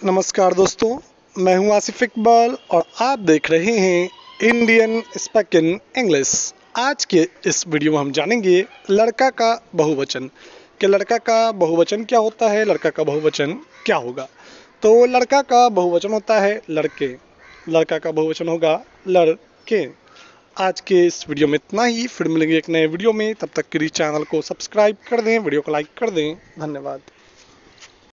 नमस्कार दोस्तों, मैं हूँ आसिफ इकबाल और आप देख रहे हैं इंडियन स्पेकिन इंग्लिश आज के इस वीडियो में हम जानेंगे लड़का का बहुवचन। कि लड़का का बहुवचन क्या होता है, लड़का का बहुवचन क्या होगा? तो लड़का का बहुवचन होता है लड़के। लड़का का बहुवचन होगा लड़के। आज के इस वीडियो में इतना ही। फिर मिलेंगे एक नए वीडियो में। तब तक के लिए चैनल को सब्सक्राइब कर दें, वीडियो को लाइक कर दें। धन्यवाद।